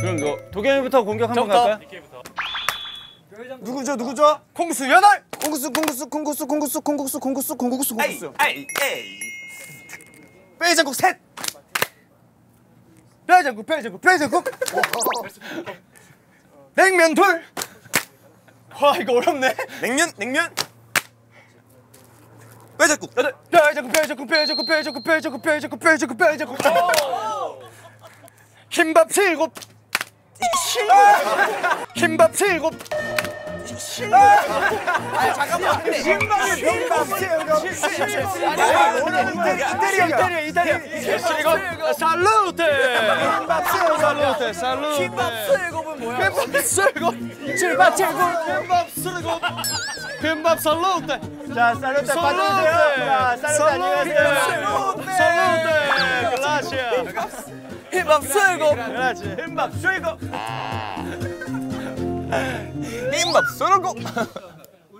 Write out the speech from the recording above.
그럼 이거 도겸이부터 공격 한번. 갈까요? 누구죠 누구죠? 콩수 여덟. 콩국수 콩국수 콩국수 콩국수 콩국수 콩국수 콩국수 콩국수 에이 에이. 빼장국 셋 뼈장국 뼈장국 뼈장국. 냉면 둘. 와 이거 어렵네. 냉면 냉면 빼장국 여덟. 뼈장국 뼈장국 뼈장국 뼈장국 뼈장국 뼈장국 뼈장국 뼈장국. 흰밥 칠곱. 실 김밥 7곱 아 잠깐만 김밥에 병밥이에요 이태리야 이태리야 이태리야 실고 살루테 김밥 실고 살루테 살루테 김밥 실고는 뭐야 김밥 실고 김밥 실고 김밥 실고 김밥 살루테 자 살루테 받으세요 자 살루테 안녕하세요 살루테 살루테 글라시아 힘밥 쏘이고. 그렇지 힙합 쏘이고. 힙합 쏘이고.